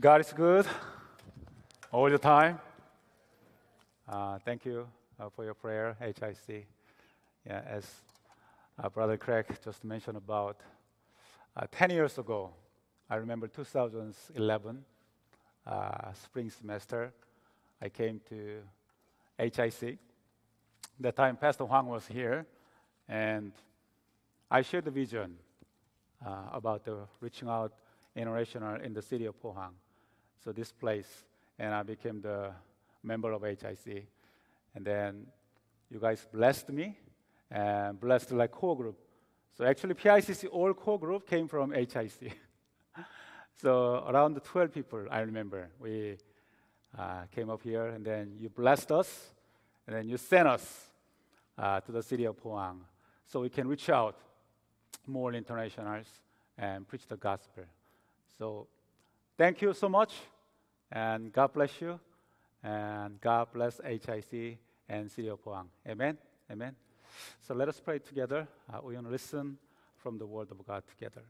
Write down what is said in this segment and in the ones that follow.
God is good all the time. Uh, thank you uh, for your prayer, HIC. Yeah, as uh, Brother Craig just mentioned about uh, 10 years ago, I remember 2011, uh, spring semester, I came to HIC. That time, Pastor Huang was here, and I shared the vision uh, about the reaching out international in the city of Pohang. So this place, and I became the member of HIC. And then you guys blessed me and blessed like core group. So actually PICC all core group came from HIC. so around 12 people, I remember, we uh, came up here and then you blessed us and then you sent us uh, to the city of Pohang so we can reach out more internationals and preach the gospel. So thank you so much, and God bless you, and God bless HIC and City of Pohang. Amen. Amen. So let us pray together. Uh, we want to listen from the Word of God together.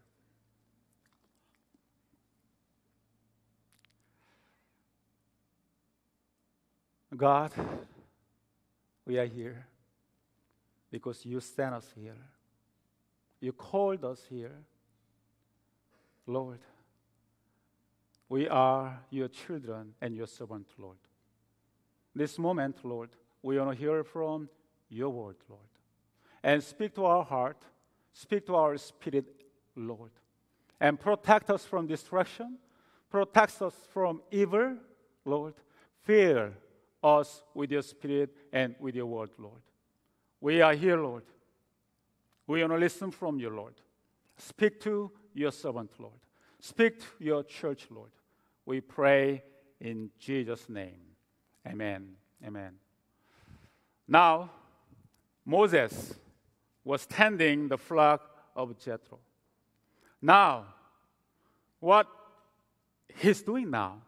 God, we are here because you sent us here. You called us here. Lord, we are your children and your servant, Lord. This moment, Lord, we want to hear from your word, Lord. And speak to our heart, speak to our spirit, Lord. And protect us from destruction, protect us from evil, Lord. Fill us with your spirit and with your word, Lord. We are here, Lord. We want to listen from you, Lord. Speak to your servant, Lord. Speak to your church, Lord. We pray in Jesus' name. Amen. Amen. Now, Moses was tending the flock of Jethro. Now, what he's doing now,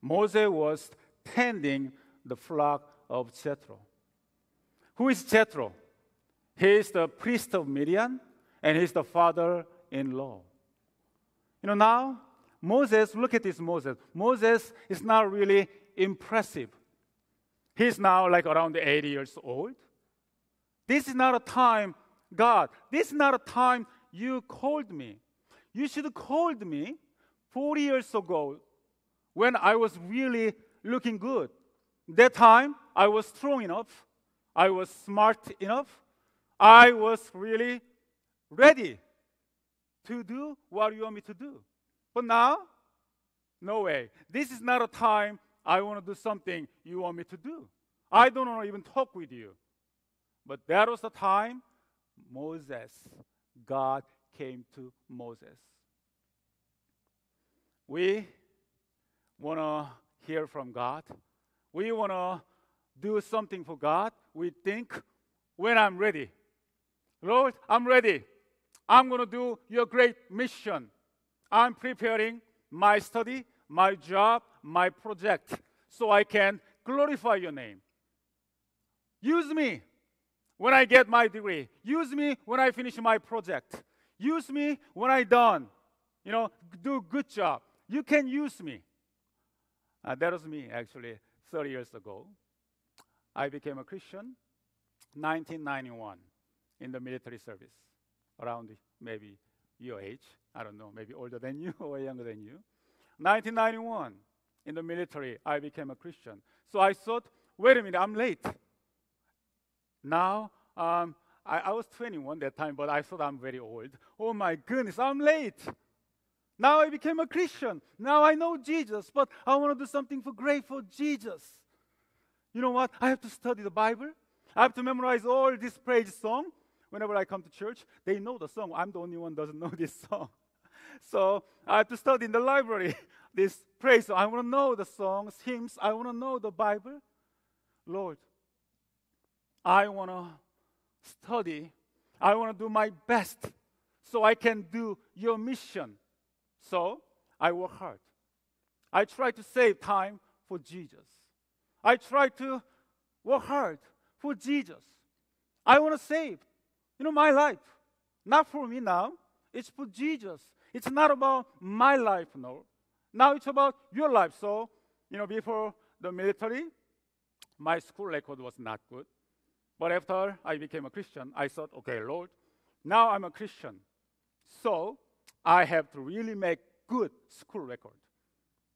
Moses was tending the flock of Jethro. Who is Jethro? He is the priest of Midian and he's the father in law. You know, now Moses, look at this Moses. Moses is not really impressive. He's now like around 80 years old. This is not a time, God, this is not a time you called me. You should have called me 40 years ago when I was really looking good. That time, I was strong enough. I was smart enough. I was really ready to do what you want me to do. But now, no way. This is not a time I want to do something you want me to do. I don't want to even talk with you. But that was the time Moses, God came to Moses. We want to hear from God. We want to do something for God. We think, when I'm ready, Lord, I'm ready. I'm going to do your great mission. I'm preparing my study, my job, my project so I can glorify your name. Use me when I get my degree. Use me when I finish my project. Use me when I done. You know, do good job. You can use me. Uh, that was me actually 30 years ago. I became a Christian 1991 in the military service around maybe your age. I don't know, maybe older than you or younger than you. 1991, in the military, I became a Christian. So I thought, wait a minute, I'm late. Now, um, I, I was 21 that time, but I thought I'm very old. Oh my goodness, I'm late. Now I became a Christian. Now I know Jesus, but I want to do something for great for Jesus. You know what? I have to study the Bible. I have to memorize all this praise song whenever I come to church, they know the song. I'm the only one doesn't know this song. So I have to study in the library this praise song. I want to know the songs, hymns. I want to know the Bible. Lord, I want to study. I want to do my best so I can do your mission. So I work hard. I try to save time for Jesus. I try to work hard for Jesus. I want to save you know, my life, not for me now, it's for Jesus. It's not about my life, no. Now it's about your life. So, you know, before the military, my school record was not good. But after I became a Christian, I thought, okay, Lord, now I'm a Christian. So I have to really make good school record.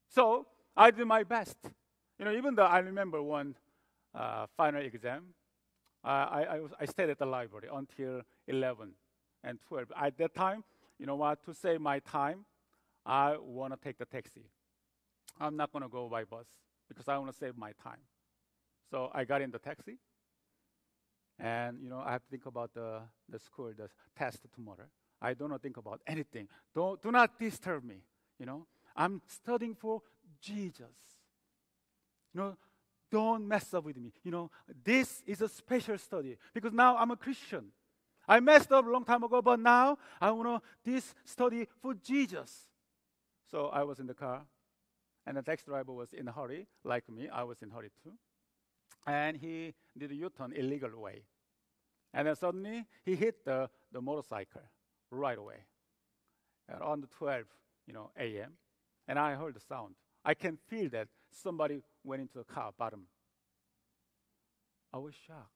So I did my best. You know, even though I remember one uh, final exam, uh, I, I, was, I stayed at the library until 11 and 12. At that time, you know what, to save my time, I want to take the taxi. I'm not going to go by bus because I want to save my time. So I got in the taxi and you know, I have to think about the, the school, the test tomorrow. I do not think about anything. Don't, do not disturb me. You know, I'm studying for Jesus. You know, don't mess up with me. You know, this is a special study because now I'm a Christian. I messed up a long time ago, but now I want to this study for Jesus. So I was in the car, and the taxi driver was in a hurry, like me. I was in a hurry too and he did a U-turn illegal way. And then suddenly he hit the, the motorcycle right away. Around 12, you know, a.m. And I heard the sound. I can feel that somebody went into the car bottom. I was shocked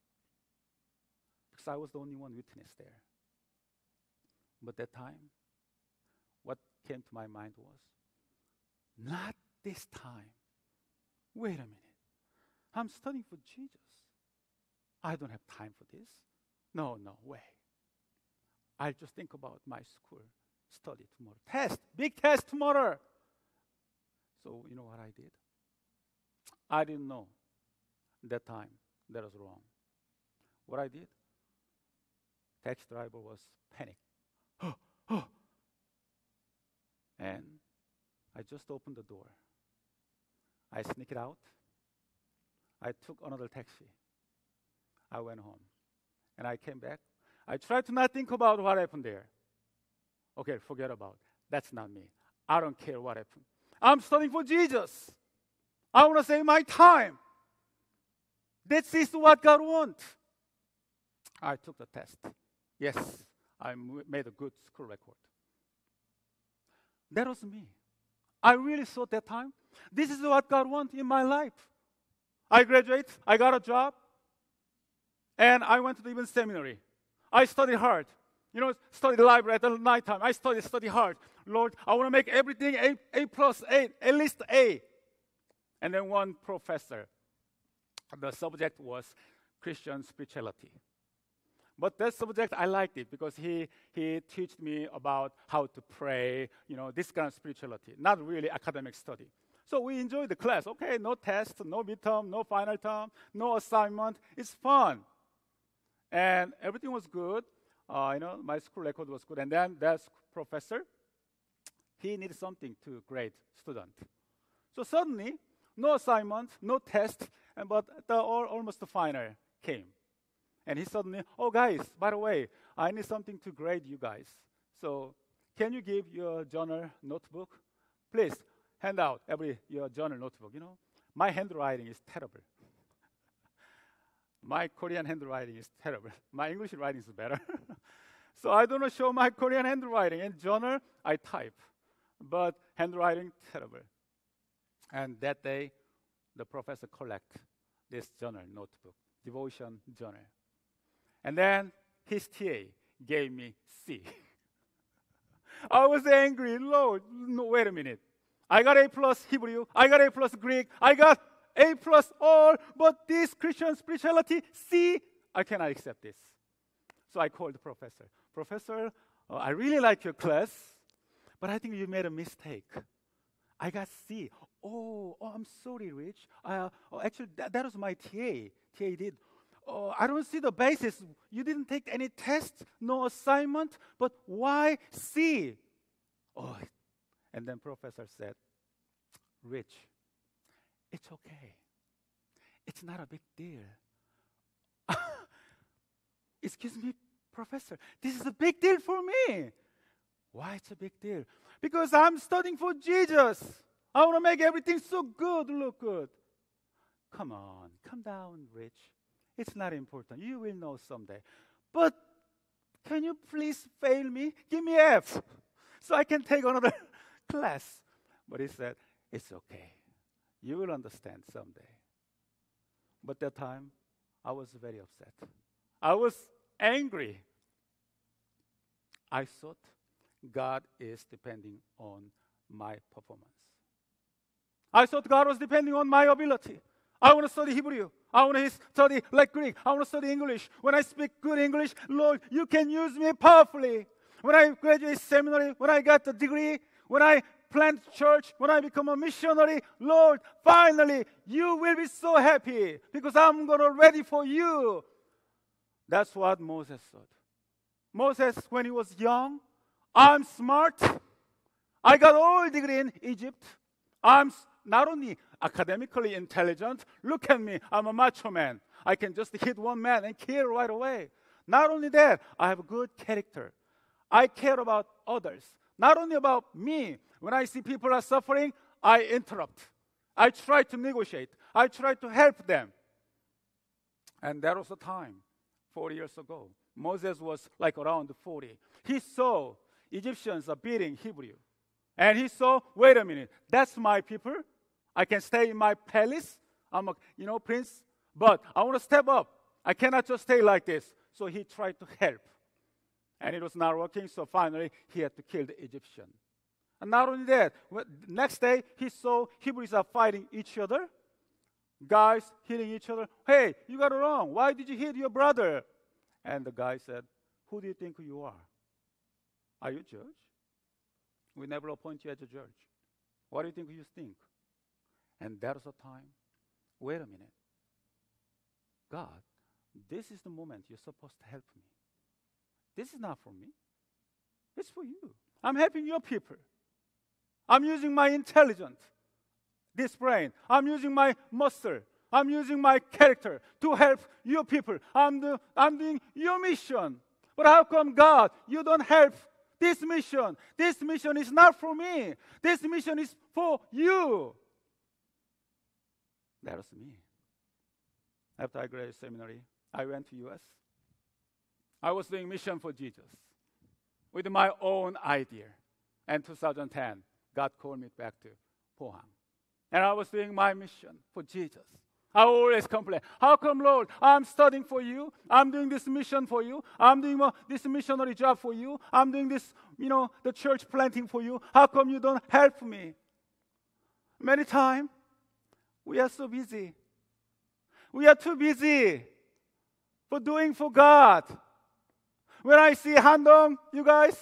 because I was the only one witness there. But that time, what came to my mind was, not this time. Wait a minute. I'm studying for Jesus. I don't have time for this. No, no way. I'll just think about my school study tomorrow. Test, big test tomorrow. So, you know what I did? I didn't know that time that was wrong. What I did? Taxi driver was panicked. and I just opened the door. I sneaked out I took another taxi. I went home. And I came back. I tried to not think about what happened there. Okay, forget about it. That's not me. I don't care what happened. I'm studying for Jesus. I want to save my time. This is what God wants. I took the test. Yes, I made a good school record. That was me. I really thought that time, this is what God wants in my life. I graduate, I got a job, and I went to the even seminary. I studied hard. You know, study the library at the night time. I study, study hard. Lord, I want to make everything A, A plus, A, at least A. And then one professor, the subject was Christian spirituality. But that subject, I liked it because he, he taught me about how to pray, you know, this kind of spirituality, not really academic study. So we enjoyed the class. Okay, no test, no midterm, no final term, no assignment. It's fun. And everything was good. Uh, you know, my school record was good. And then that professor, he needed something to grade student. So suddenly, no assignment, no test, and but the almost the final came. And he suddenly, oh guys, by the way, I need something to grade you guys. So can you give your journal notebook? Please hand out every your journal notebook. You know, my handwriting is terrible. my Korean handwriting is terrible. My English writing is better. so I don't show my Korean handwriting. In journal, I type, but handwriting terrible. And that day, the professor collect this journal notebook, devotion journal. And then his TA gave me C. I was angry. Lord, no, wait a minute. I got A plus Hebrew, I got A plus Greek, I got A plus all, but this Christian spirituality, C, I cannot accept this. So I called the professor. Professor, uh, I really like your class, but I think you made a mistake. I got C. Oh, oh I'm sorry, Rich. Uh, oh, actually, that, that was my TA. TA did. Oh, I don't see the basis. You didn't take any test, no assignment, but why C? Oh, and then professor said, Rich, it's okay. It's not a big deal. Excuse me, professor, this is a big deal for me. Why it's a big deal? Because I'm studying for Jesus. I want to make everything so good, look good. Come on, come down, Rich. It's not important. You will know someday. But can you please fail me? Give me F so I can take another class. But he said, It's okay. You will understand someday. But that time, I was very upset. I was angry. I thought God is depending on my performance. I thought God was depending on my ability. I want to study Hebrew. I want to study like Greek. I want to study English. When I speak good English, Lord, you can use me powerfully. When I graduate seminary, when I got the degree, when I plant church, when I become a missionary, Lord, finally, you will be so happy because I'm going to ready for you. That's what Moses thought. Moses, when he was young, I'm smart. I got all degree in Egypt. I'm not only academically intelligent, look at me, I'm a macho man. I can just hit one man and kill right away. Not only that, I have a good character. I care about others, not only about me. When I see people are suffering, I interrupt. I try to negotiate. I try to help them. And that was the time, 40 years ago. Moses was like around 40. He saw Egyptians are beating Hebrew. And he saw, wait a minute, that's my people. I can stay in my palace. I'm a, you know, prince. But I want to step up. I cannot just stay like this. So he tried to help. And it was not working, so finally he had to kill the Egyptian. And not only that, next day he saw Hebrews are fighting each other. Guys hitting each other. Hey, you got it wrong. Why did you hit your brother? And the guy said, Who do you think you are? Are you a judge? We never appoint you as a judge. What do you think you think? And that was the time. Wait a minute. God, this is the moment you're supposed to help me. This is not for me. It's for you. I'm helping your people. I'm using my intelligence, this brain. I'm using my muscle. I'm using my character to help your people. I'm, the, I'm doing your mission. But how come, God, you don't help this mission? This mission is not for me. This mission is for you. That was me. After I graduated seminary, I went to U.S. I was doing mission for Jesus with my own idea. And 2010, God called me back to Pohang. And I was doing my mission for Jesus. I always complain. How come, Lord? I'm studying for you. I'm doing this mission for you. I'm doing this missionary job for you. I'm doing this, you know, the church planting for you. How come you don't help me? Many times, we are so busy. We are too busy for doing for God. When I see Handong, you guys,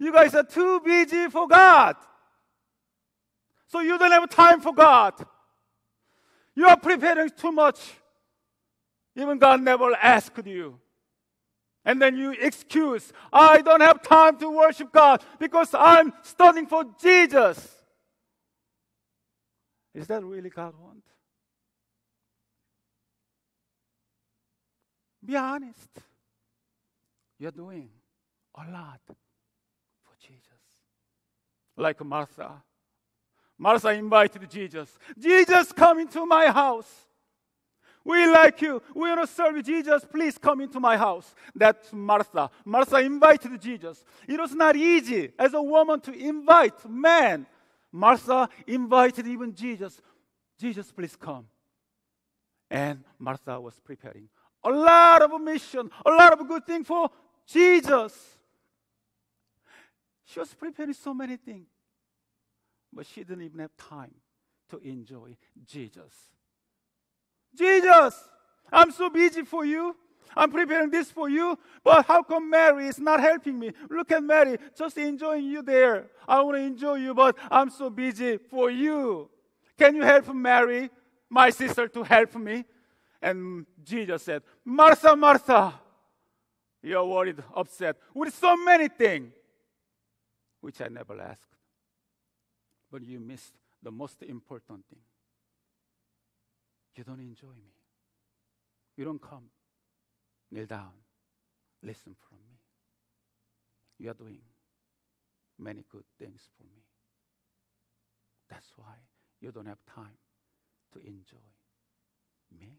you guys are too busy for God. So you don't have time for God. You are preparing too much. Even God never asked you. And then you excuse, I don't have time to worship God because I'm studying for Jesus. Is that really God want? Be honest. You're doing a lot for Jesus. Like Martha. Martha invited Jesus. Jesus, come into my house. We like you. We want to serve Jesus. Please come into my house. That's Martha. Martha invited Jesus. It was not easy as a woman to invite man. Martha invited even Jesus. Jesus, please come. And Martha was preparing a lot of mission, a lot of good thing for Jesus. She was preparing so many things, but she didn't even have time to enjoy Jesus. Jesus, I'm so busy for you. I'm preparing this for you, but how come Mary is not helping me? Look at Mary, just enjoying you there. I want to enjoy you, but I'm so busy for you. Can you help Mary, my sister, to help me? And Jesus said, Martha, Martha, you're worried, upset with so many things, which I never asked. But you missed the most important thing. You don't enjoy me. You don't come, kneel down, listen from me. You are doing many good things for me. That's why you don't have time to enjoy me.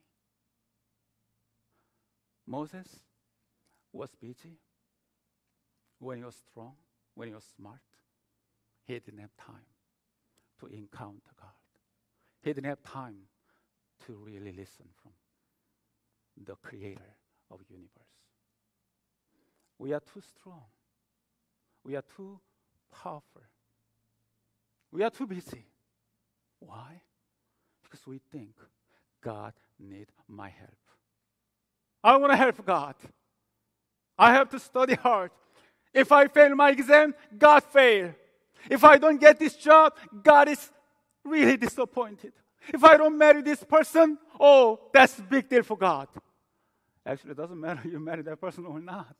Moses was busy when he was strong, when he was smart. He didn't have time. to encounter God. He didn't have time to really listen from the creator of universe. We are too strong. We are too powerful. We are too busy. Why? Because we think God need my help. I want to help God. I have to study hard. If I fail my exam, God fail. If I don't get this job, God is really disappointed. If I don't marry this person, oh, that's a big deal for God. Actually, it doesn't matter you marry that person or not.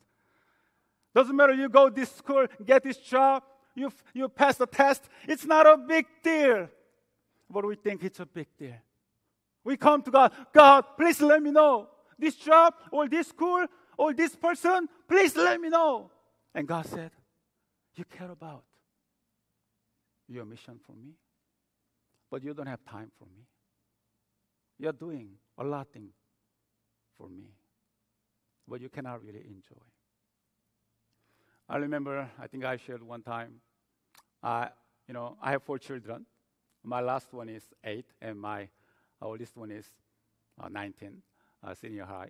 Doesn't matter you go this school, get this job, you, you pass the test. It's not a big deal. But we think it's a big deal. We come to God, God, please let me know this job or this school or this person, please let me know. And God said, You care about your mission for me, but you don't have time for me. You're doing a lot of things for me, but you cannot really enjoy. I remember, I think I shared one time, uh, you know, I have four children. My last one is eight, and my oldest one is uh, 19, uh, senior high.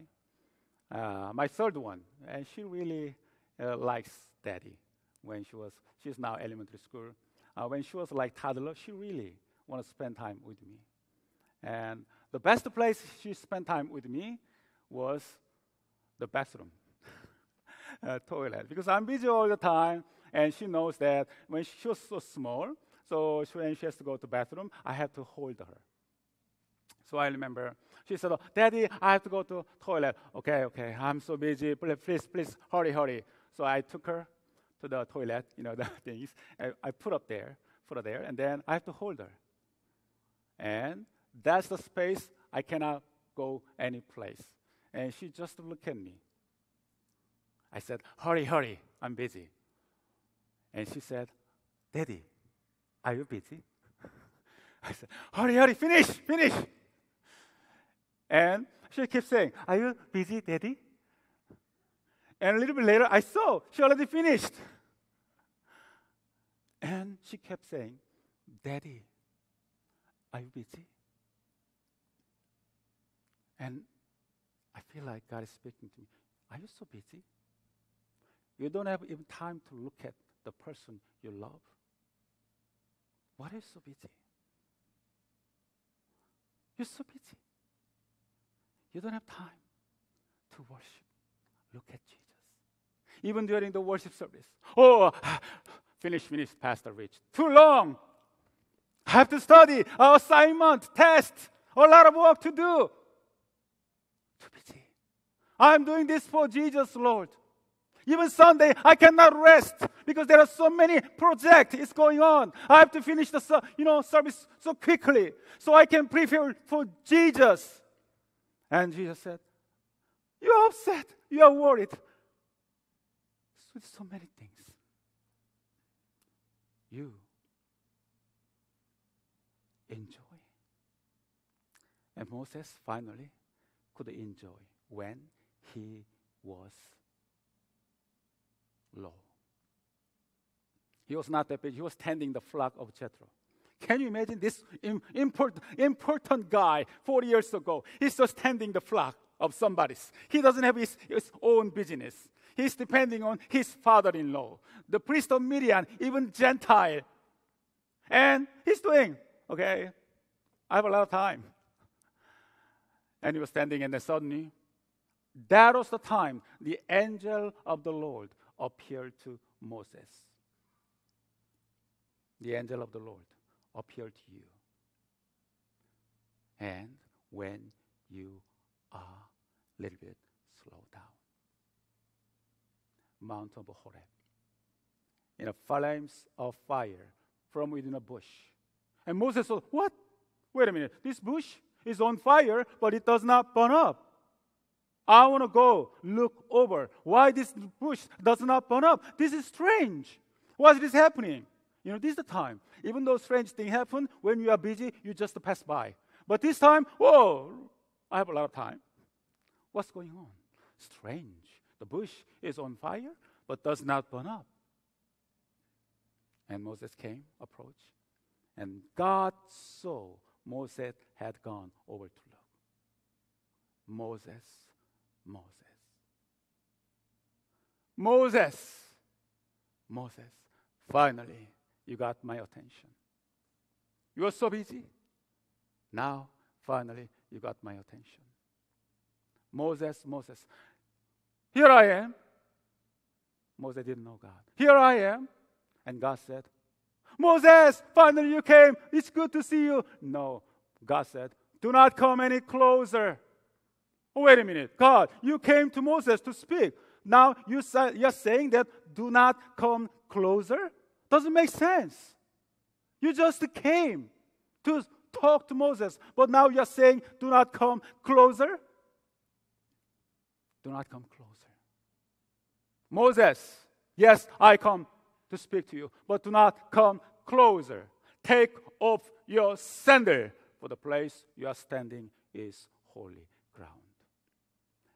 Uh, my third one, and she really uh, likes daddy. When she was, she's now elementary school. Uh, when she was like toddler, she really want to spend time with me. And the best place she spent time with me was the bathroom, uh, toilet, because I'm busy all the time, and she knows that when she was so small, so when she has to go to bathroom, I have to hold her. So I remember she said, Daddy, I have to go to toilet. Okay, okay, I'm so busy. Please, please, please, hurry, hurry. So I took her to the toilet, you know, the things. I, I put up there, put her there, and then I have to hold her. And that's the space I cannot go any place. And she just looked at me. I said, Hurry, hurry, I'm busy. And she said, Daddy, are you busy? I said, Hurry, hurry, finish, finish. And she kept saying, Are you busy, Daddy? And a little bit later, I saw she already finished. And she kept saying, Daddy, are you busy? And I feel like God is speaking to me. Are you so busy? You don't have even time to look at the person you love. Why are you so busy? You're so busy. You don't have time to worship. Look at Jesus. Even during the worship service. Oh, finish, finish, Pastor Rich. Too long. I have to study, assignment, test, a lot of work to do. I'm doing this for Jesus, Lord. Even Sunday, I cannot rest because there are so many projects is going on. I have to finish the you know service so quickly so I can prepare for Jesus. And Jesus said, You're upset. You are worried. With so many things. You enjoy. And Moses finally could enjoy when he was low. He was not that big, he was tending the flock of Jethro. Can you imagine this important, guy 40 years ago? He's just tending the flock of somebody's. He doesn't have his, his own business. He's depending on his father in law, the priest of Midian, even Gentile. And he's doing, okay, I have a lot of time. And he was standing, and then suddenly, that was the time the angel of the Lord appeared to Moses. The angel of the Lord appeared to you. And when you are a little bit slow down. Mount of Horeb. In a flames of fire from within a bush. And Moses said, What? Wait a minute. This bush is on fire, but it does not burn up. I want to go look over why this bush does not burn up. This is strange. What is this happening? You know, this is the time. Even though strange things happen, when you are busy, you just pass by. But this time, whoa, I have a lot of time. What's going on? Strange. The bush is on fire, but does not burn up. And Moses came, approached, And God saw Moses had gone over to look. Moses, Moses. Moses, Moses, finally, you got my attention. You were so busy. Now, finally, you got my attention. Moses, Moses. Here I am. Moses didn't know God. Here I am. And God said, Moses, finally you came. It's good to see you. No, God said, Do not come any closer. Oh, wait a minute. God, you came to Moses to speak. Now you say, you're saying that do not come closer? Doesn't make sense. You just came to talk to Moses, but now you're saying do not come closer? Do not come closer. Moses, yes, I come to speak to you, but do not come closer. Take off your sandal, for the place you are standing is holy ground.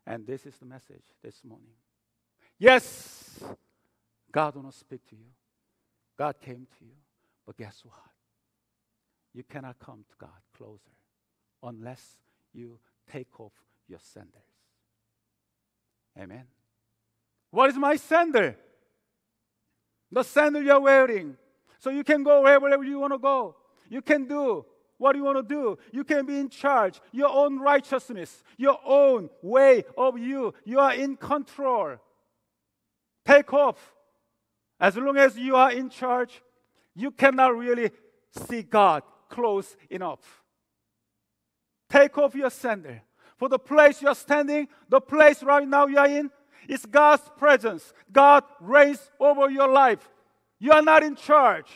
And this is the message this morning. Yes, God will not speak to you. God came to you. But guess what? You cannot come to God closer unless you take off your sandals. Amen. What is my sandal? The sandal you're wearing. So you can go wherever you want to go. You can do what you want to do. You can be in charge, your own righteousness, your own way of you. You are in control. Take off. As long as you are in charge, you cannot really see God close enough. Take off your sandal. For the place you are standing, the place right now you are in, is God's presence. God reigns over your life. You are not in charge.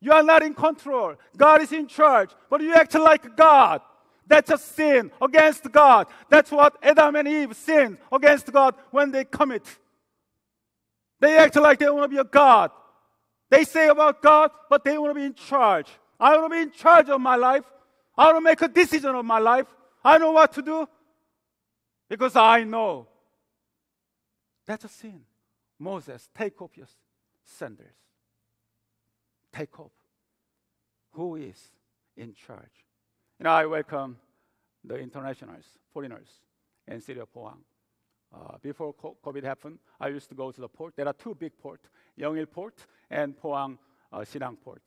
You are not in control. God is in charge, but you act like God. That's a sin against God. That's what Adam and Eve sinned against God when they commit. They act like they want to be a God. They say about God, but they want to be in charge. I want to be in charge of my life. I want to make a decision of my life. I know what to do because I know. That's a sin. Moses, take off your sandals. Take off. Who is in charge? And I welcome the internationals, foreigners in city of Pohang. Uh, before COVID happened, I used to go to the port. There are two big ports, Yeongil Port and Pohang uh, Sinhang Port.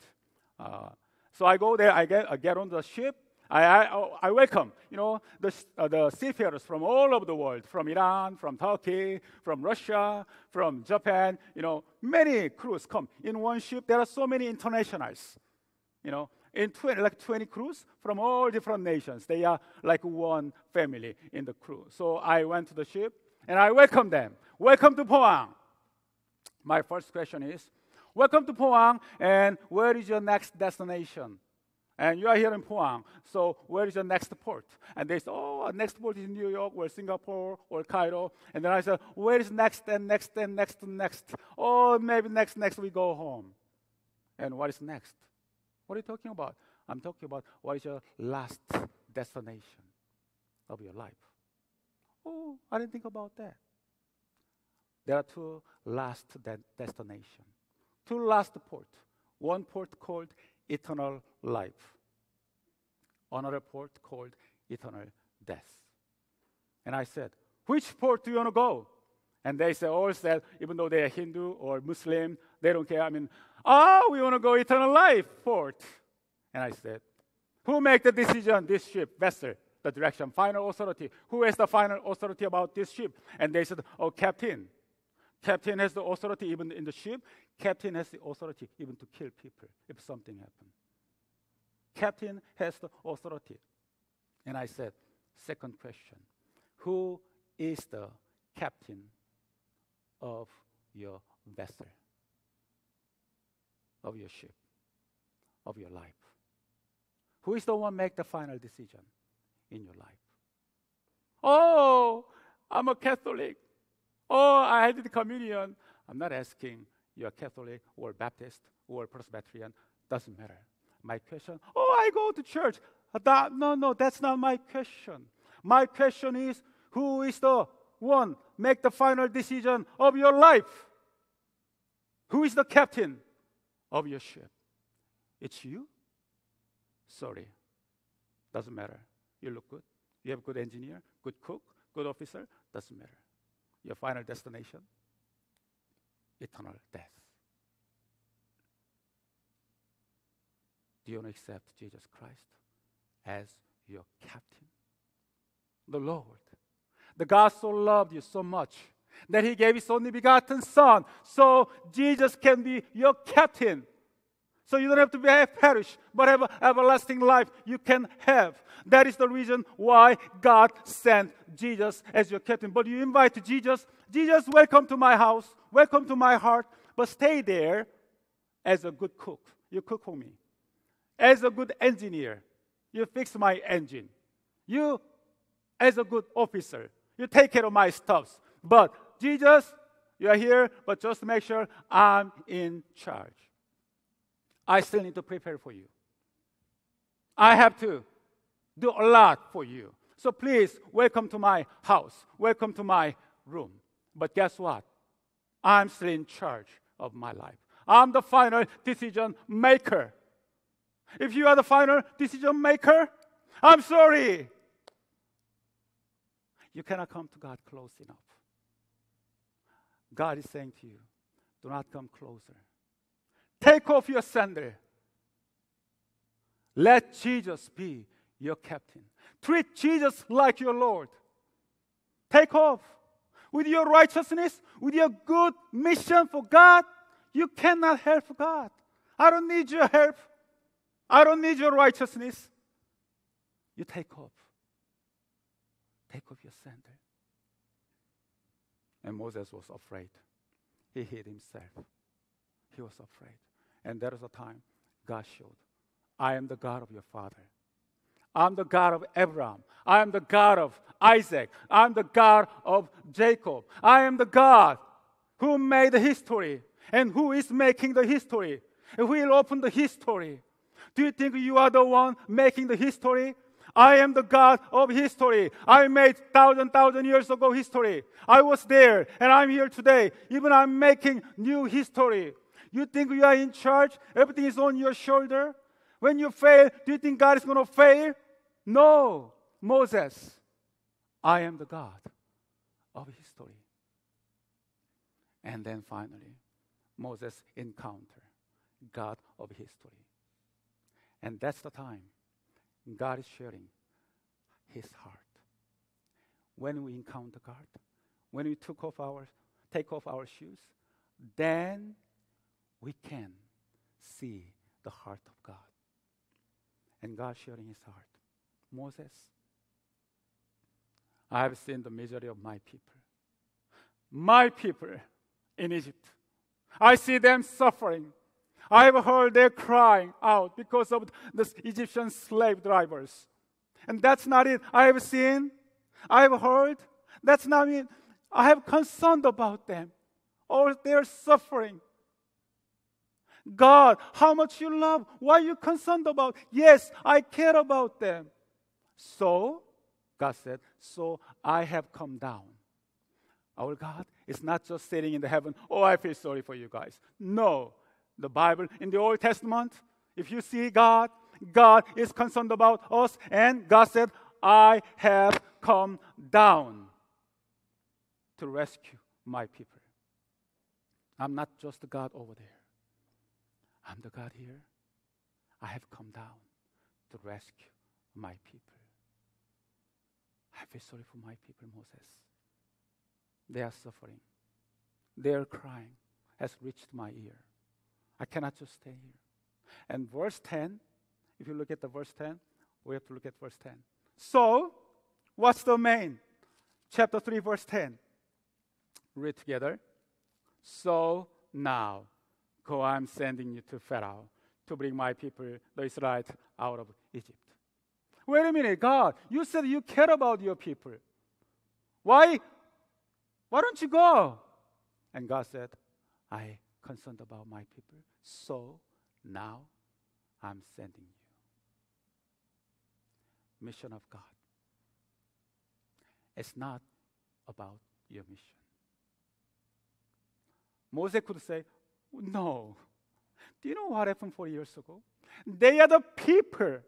Uh, so I go there, I get, I get on the ship, I, I, I welcome, you know, the, uh, the seafarers from all over the world, from Iran, from Turkey, from Russia, from Japan, you know, many crews come. In one ship, there are so many internationals, you know, in 20, like 20 crews from all different nations. They are like one family in the crew. So I went to the ship and I welcome them. Welcome to Pohang. My first question is, welcome to Pohang and where is your next destination? And you are here in Pohang, so where is the next port? And they say, oh, next port is New York or Singapore or Cairo. And then I said, where is next and next and next and next? Oh, maybe next, next we go home. And what is next? What are you talking about? I'm talking about what is your last destination of your life. Oh, I didn't think about that. There are two last de- destinations, two last ports. One port called eternal life. Another port called eternal death. And I said, Which port do you want to go? And they said, all said, even though they are Hindu or Muslim, they don't care. I mean, oh, we want to go eternal life port. And I said, Who make the decision? This ship, vessel, the direction, final authority. Who has the final authority about this ship? And they said, Oh, captain. Captain has the authority even in the ship. Captain has the authority even to kill people if something happens. Captain has the authority. And I said, second question Who is the captain of your vessel, of your ship, of your life? Who is the one make the final decision in your life? Oh, I'm a Catholic. Oh, I had the communion. I'm not asking you're Catholic or Baptist or Presbyterian. Doesn't matter. My question, oh, I go to church. That, no, no, that's not my question. My question is, who is the one make the final decision of your life? Who is the captain of your ship? It's you Sorry. Doesn't matter. You look good. You have a good engineer, good cook, good officer. Doesn't matter. Your final destination, eternal death. Do you accept Jesus Christ as your captain? The Lord. The God so loved you so much that he gave his only begotten Son so Jesus can be your captain. So you don't have to be perish, but have everlasting life you can have. That is the reason why God sent Jesus as your captain. But you invite Jesus, Jesus, welcome to my house, welcome to my heart, but stay there as a good cook. You cook for me. As a good engineer, you fix my engine. You, as a good officer, you take care of my stuffs. But Jesus, you are here, but just make sure I'm in charge. I still need to prepare for you. I have to do a lot for you. So please, welcome to my house. Welcome to my room. But guess what? I'm still in charge of my life. I'm the final decision maker. If you are the final decision maker, I'm sorry. You cannot come to God close enough. God is saying to you, do not come closer. Take off your sandal. Let Jesus be your captain. Treat Jesus like your Lord. Take off. With your righteousness, with your good mission for God, you cannot help God. I don't need your help. I don't need your righteousness. You take off. Take off your sandal. And Moses was afraid. He hid himself. He was afraid. And there was a time God showed, I am the God of your father. I'm the God of Abraham. I am the God of Isaac. I'm the God of Jacob. I am the God who made the history and who is making the history. And will open the history. Do you think you are the one making the history? I am the God of history. I made thousand, thousand years ago history. I was there and I'm here today. Even I'm making new history. You think you are in charge? Everything is on your shoulder? When you fail, do you think God is going to fail? No. Moses, I am the God of history. And then finally, Moses encounter God of history. And that's the time God is sharing his heart. When we encounter God, when we took off our, take off our shoes, then we can see the heart of God. And God sharing his heart. Moses, I have seen the misery of my people. My people in Egypt. I see them suffering. I've heard they're crying out because of the Egyptian slave drivers. And that's not it. I have seen, I've heard. That's not it. I have concerned about them or their suffering. God, how much you love, why are you concerned about? Yes, I care about them. So, God said, so I have come down. Our God is not just sitting in the heaven, oh, I feel sorry for you guys. No, the Bible, in the Old Testament, if you see God, God is concerned about us, and God said, I have come down to rescue my people. I'm not just the God over there, I'm the God here. I have come down to rescue my people. I feel sorry for my people, Moses. They are suffering. Their crying has reached my ear. I cannot just stay here. And verse 10, if you look at the verse 10, we have to look at verse 10. So, what's the main? Chapter 3, verse 10. Read together. So now, go, I'm sending you to Pharaoh to bring my people, the Israelites, out of Egypt. Wait a minute, God, you said you care about your people. Why? Why don't you go? And God said, I concerned about my people. So now I'm sending you. Mission of God. It's not about your mission. Moses could say, No. Do you know what happened four years ago? They are the people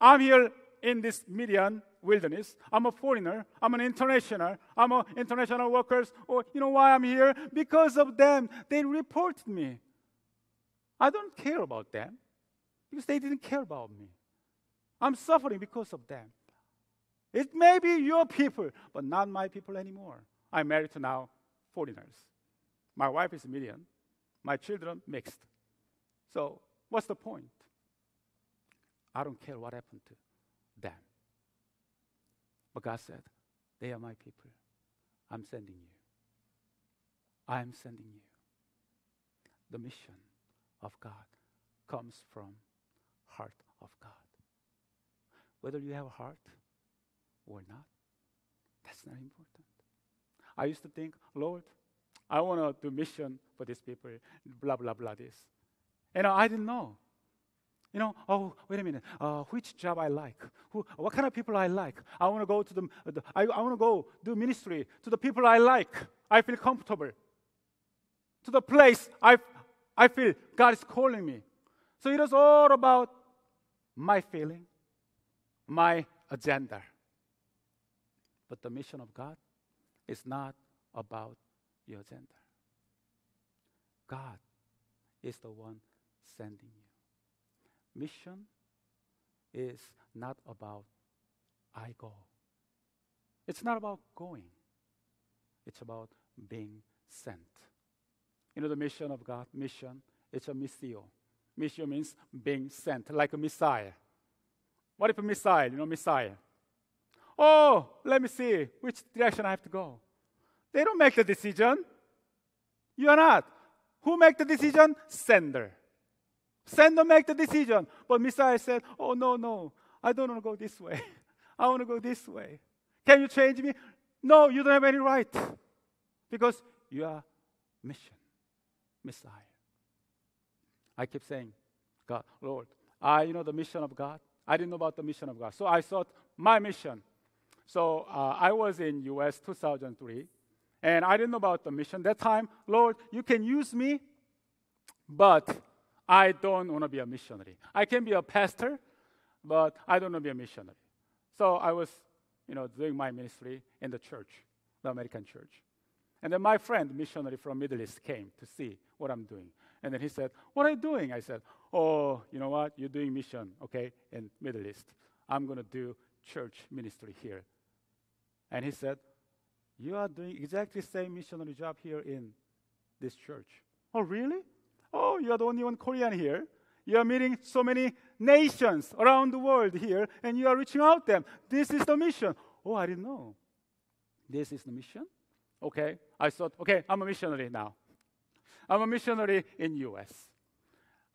I'm here in this Midian wilderness. I'm a foreigner. I'm an international. I'm an international workers. Or you know why I'm here? Because of them. They reported me. I don't care about them because they didn't care about me. I'm suffering because of them. It may be your people, but not my people anymore. I'm married to now foreigners. My wife is a Midian. My children mixed. So what's the point? I don't care what happened to them. But God said, They are my people. I'm sending you. I'm sending you. The mission of God comes from heart of God. Whether you have a heart or not, that's not important. I used to think, Lord, I want to do mission for these people, blah, blah, blah, this. And I didn't know. You know, oh, wait a minute. Uh, which job I like? Who, what kind of people I like? I want to go to the, the I, I want to go do ministry to the people I like. I feel comfortable. To the place I, I feel God is calling me. So it was all about my feeling, my agenda. But the mission of God is not about your agenda. God is the one sending you. Mission is not about I go. It's not about going. It's about being sent. You know the mission of God? Mission, it's a missio. Mission means being sent, like a Messiah. What if a Messiah, you know, Messiah? Oh, let me see which direction I have to go. They don't make the decision. You are not. Who make the decision? Sender. Sender make the decision. But Messiah said, Oh, no, no. I don't want to go this way. I want to go this way. Can you change me? No, you don't have any right. Because you are mission, Messiah. I keep saying, God, Lord, I you know the mission of God. I didn't know about the mission of God. So I thought my mission. So uh, I was in US 2003, and I didn't know about the mission. That time, Lord, you can use me, but I don't want to be a missionary. I can be a pastor, but I don't want to be a missionary. So I was, you know, doing my ministry in the church, the American church. And then my friend, missionary from Middle East, came to see what I'm doing. And then he said, What are you doing? I said, Oh, you know what? You're doing mission, okay, in Middle East. I'm going to do church ministry here. And he said, You are doing exactly the same missionary job here in this church. Oh, really? Oh, you are the only one Korean here. You are meeting so many nations around the world here, and you are reaching out them. This is the mission. Oh, I didn't know. This is the mission. Okay, I thought, okay, I'm a missionary now. I'm a missionary in U.S.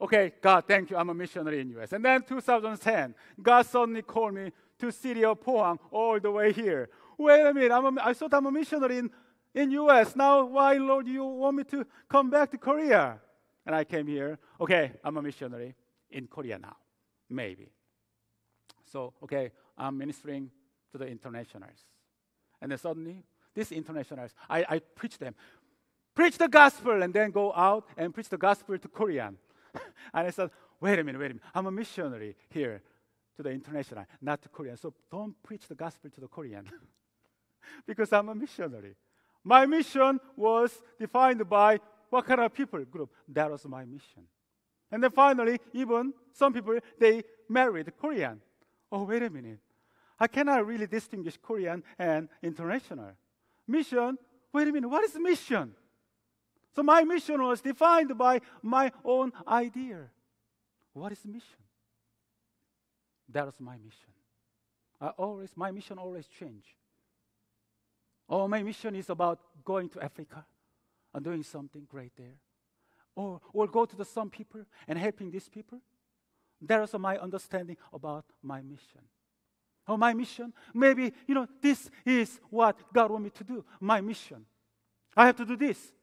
Okay, God, thank you. I'm a missionary in U.S. And then 2010, God suddenly called me to city of Pohang all the way here. Wait a minute, I'm a, I thought I'm a missionary in, in U.S. Now, why, Lord, you want me to come back to Korea? And I came here. Okay, I'm a missionary in Korea now, maybe. So, okay, I'm ministering to the internationals. And then suddenly, these internationals, I, I preach them preach the gospel and then go out and preach the gospel to Korean. and I said, wait a minute, wait a minute. I'm a missionary here to the international, not to Korean. So don't preach the gospel to the Korean because I'm a missionary. My mission was defined by what kind of people group. That was my mission. And then finally, even some people, they married Korean. Oh, wait a minute. I cannot really distinguish Korean and international. Mission, wait a minute, what is mission? So my mission was defined by my own idea. What is mission? That was my mission. I always, my mission always change. Oh, my mission is about going to Africa and doing something great there. Or, or go to the some people and helping these people. That is my understanding about my mission. Oh, my mission? Maybe, you know, this is what God wants me to do. My mission. I have to do this.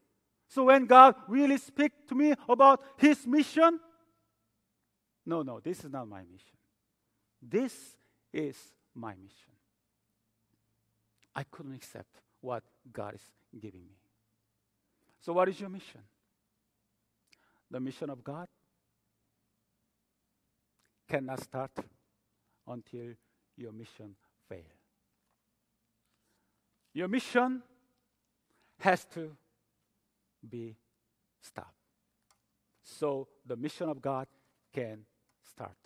So when God really speaks to me about his mission, no, no, this is not my mission. This is my mission. I couldn't accept what God is giving me. So, what is your mission? The mission of God cannot start until your mission fails. Your mission has to be stopped. So the mission of God can start.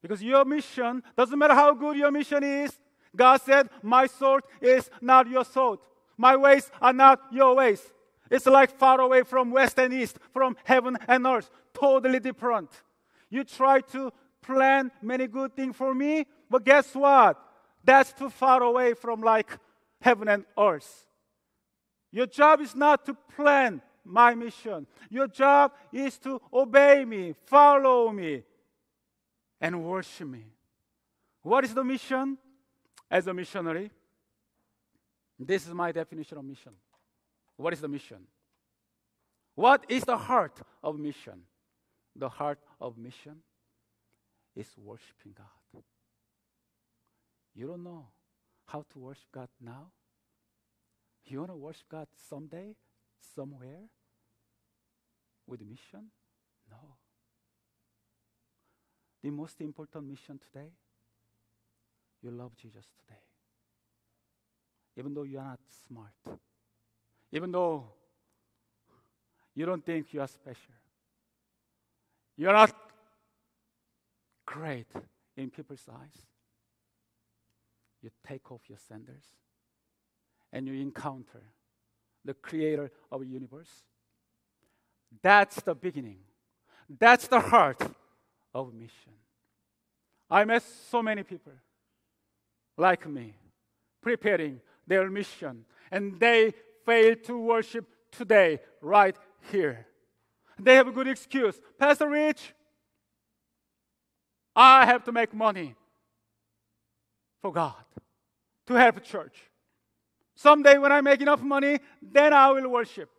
Because your mission, doesn't matter how good your mission is, God said, My sword is not your sword. My ways are not your ways. It's like far away from west and east, from heaven and earth, totally different. You try to plan many good things for me, but guess what? That's too far away from like heaven and earth. Your job is not to plan my mission. Your job is to obey me, follow me, and worship me. What is the mission? As a missionary, this is my definition of mission. What is the mission? What is the heart of mission? The heart of mission is worshiping God. You don't know how to worship God now? You want to worship God someday, somewhere, with mission? No. The most important mission today, you love Jesus today. Even though you are not smart, even though you don't think you are special, you're not great in people's eyes. You take off your sandals and you encounter the creator of the universe. That's the beginning. That's the heart of mission. I met so many people like me preparing their mission, and they fail to worship today, right here. They have a good excuse. Pastor Rich, I have to make money for God to help church. Someday when I make enough money, then I will worship.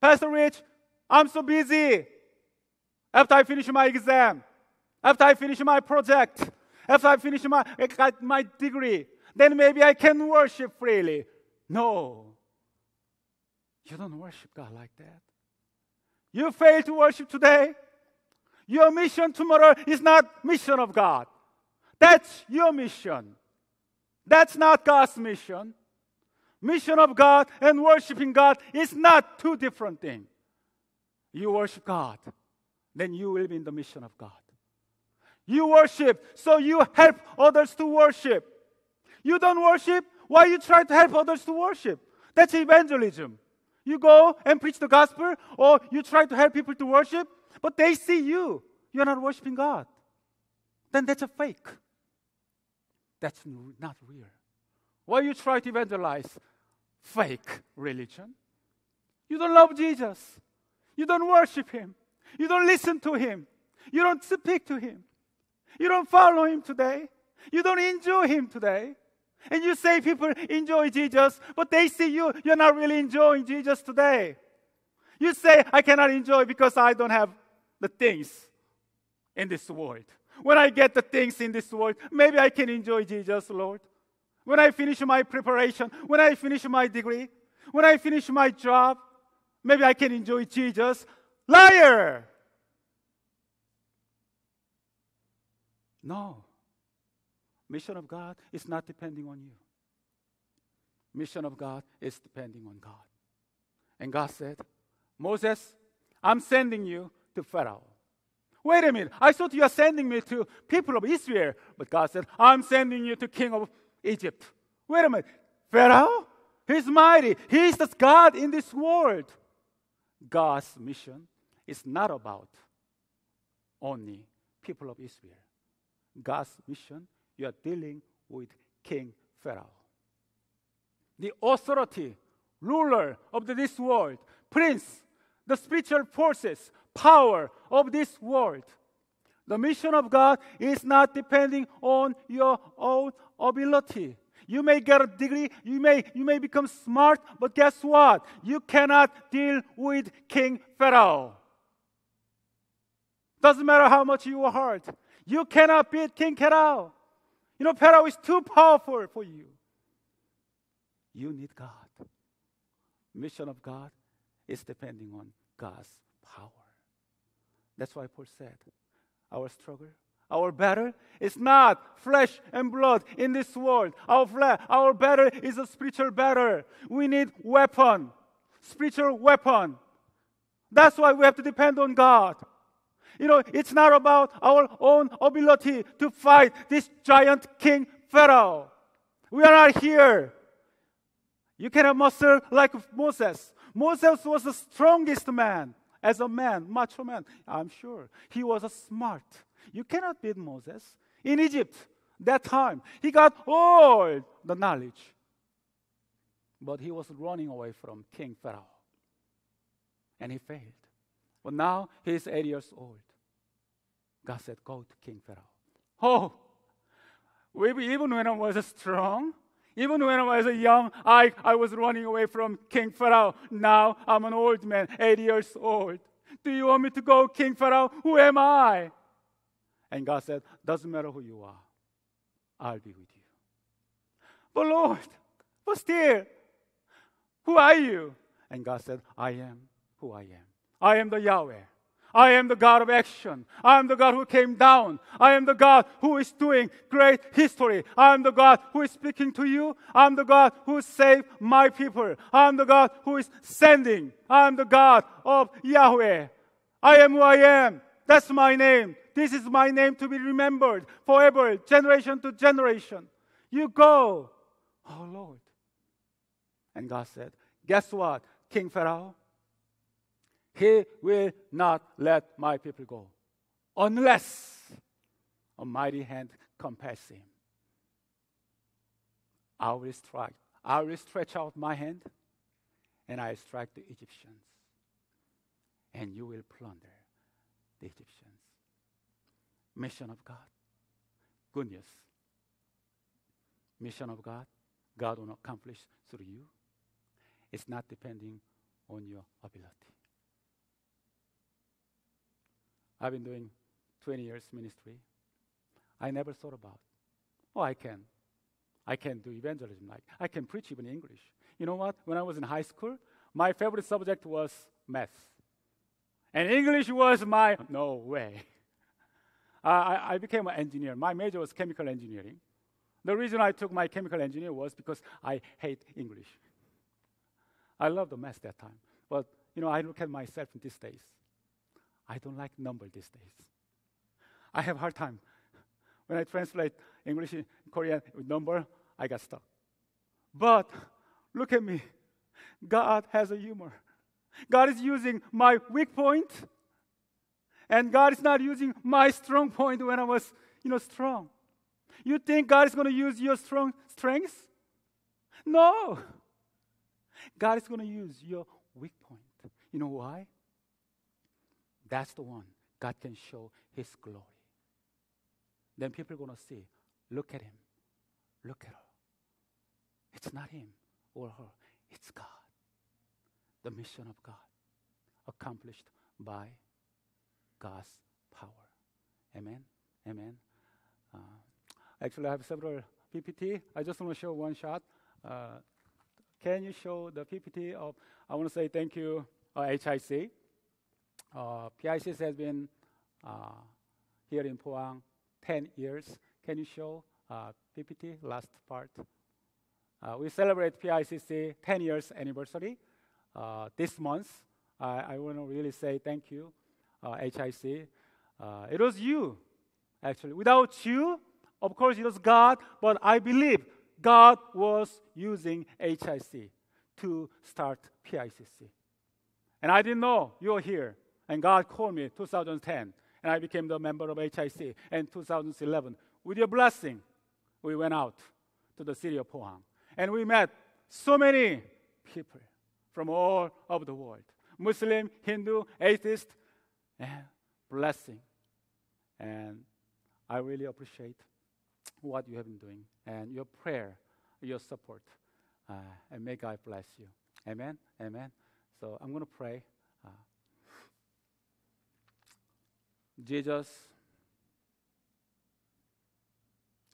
Pastor Rich, I'm so busy. After I finish my exam, after I finish my project, after I finish my, my degree, then maybe I can worship freely. No. You don't worship God like that. You fail to worship today. Your mission tomorrow is not mission of God. That's your mission. That's not God's mission. Mission of God and worshiping God is not two different things. You worship God, then you will be in the mission of God. You worship, so you help others to worship. You don't worship, why you try to help others to worship? That's evangelism. You go and preach the gospel, or you try to help people to worship, but they see you. You're not worshiping God. Then that's a fake. That's not real. Why you try to evangelize fake religion? You don't love Jesus. You don't worship him. You don't listen to him. You don't speak to him. You don't follow him today. You don't enjoy him today. And you say people enjoy Jesus, but they see you, you're not really enjoying Jesus today. You say, I cannot enjoy because I don't have the things in this world. When I get the things in this world, maybe I can enjoy Jesus, Lord. When I finish my preparation, when I finish my degree, when I finish my job, maybe I can enjoy Jesus. Liar! No. Mission of God is not depending on you. Mission of God is depending on God. And God said, Moses, I'm sending you to Pharaoh. Wait a minute. I thought you are sending me to people of Israel. But God said, I'm sending you to king of Egypt. Wait a minute. Pharaoh? He's mighty. He's the God in this world. God's mission is not about only people of Israel. God's mission, you are dealing with King Pharaoh. The authority, ruler of this world, prince, the spiritual forces, power of this world. The mission of God is not depending on your own ability. You may get a degree, you may, you may become smart, but guess what? You cannot deal with King Pharaoh. Doesn't matter how much you are hard. You cannot beat King Pharaoh. You know, Pharaoh is too powerful for you. You need God. Mission of God is depending on God's power. That's why Paul said, Our struggle Our battle is not flesh and blood in this world. Our, flesh, our battle is a spiritual battle. We need weapon, spiritual weapon. That's why we have to depend on God. You know, it's not about our own ability to fight this giant king Pharaoh. We are not here. You cannot muster like Moses. Moses was the strongest man as a man, macho man. I'm sure he was a smart. You cannot beat Moses in Egypt that time. He got all the knowledge, but he was running away from King Pharaoh, and he failed. But now he's eight years old. God said, Go to King Pharaoh. Oh, maybe even when I was strong, even when I was young, I, I was running away from King Pharaoh. Now I'm an old man, 80 years old. Do you want me to go, King Pharaoh? Who am I? And God said, Doesn't matter who you are, I'll be with you. But Lord, but still, who are you? And God said, I am who I am. I am the Yahweh. I am the God of action. I am the God who came down. I am the God who is doing great history. I am the God who is speaking to you. I am the God who saved my people. I am the God who is sending. I am the God of Yahweh. I am who I am. That's my name. This is my name to be remembered forever, generation to generation. You go. Oh Lord. And God said, Guess what, King Pharaoh? He will not let my people go unless a mighty hand compels him. I will strike. I will stretch out my hand and I strike the Egyptians. And you will plunder the Egyptians. Mission of God. Good news. Mission of God. God will accomplish through you. It's not depending on your ability. I've been doing 20 years ministry. I never thought about, oh, I can. I can do evangelism. Like I can preach even English. You know what? When I was in high school, my favorite subject was math. And English was my, no way. I, I became an engineer. My major was chemical engineering. The reason I took my chemical engineer was because I hate English. I love the math that time. But, you know, I look at myself in these days. I don't like number these days. I have a hard time. When I translate English in Korean with number, I got stuck. But look at me. God has a humor. God is using my weak point, and God is not using my strong point when I was, you know, strong. You think God is going to use your strong strengths? No. God is going to use your weak point. You know why? That's the one God can show His glory. Then people are going to see, look at him, look at her. It's not him or her, it's God. The mission of God accomplished by God's power. Amen. Amen. Uh, actually, I have several PPT. I just want to show one shot. Uh, can you show the PPT of? I want to say thank you, uh, HIC. Uh, PICC has been uh, here in Pohang 10 years. Can you show uh, PPT, last part? Uh, we celebrate PICC 10 years anniversary uh, this month. I want to really say thank you, HIC. It was you, actually. Without you, of course, it was God, but I believe God was using HIC to start PICC. And I didn't know you were here. And God called me 2010, and I became the member of HIC. And 2011, with your blessing, we went out to the city of Pohang. And we met so many people from all over the world Muslim, Hindu, atheist, and blessing. And I really appreciate what you have been doing and your prayer, your support. Uh, and may God bless you. Amen. Amen. So I'm going to pray. Uh, Jesus,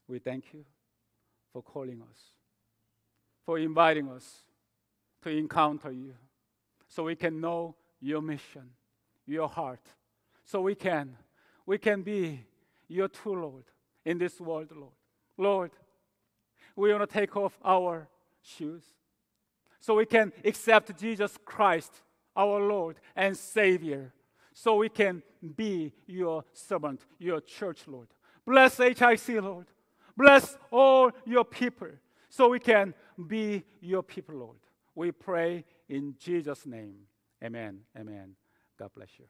we thank you for calling us, for inviting us to encounter you, so we can know your mission, your heart, so we can we can be your true Lord in this world, Lord. Lord, we want to take off our shoes so we can accept Jesus Christ, our Lord and Savior, so we can be your servant, your church, Lord. Bless HIC, Lord. Bless all your people so we can be your people, Lord. We pray in Jesus' name. Amen. Amen. God bless you.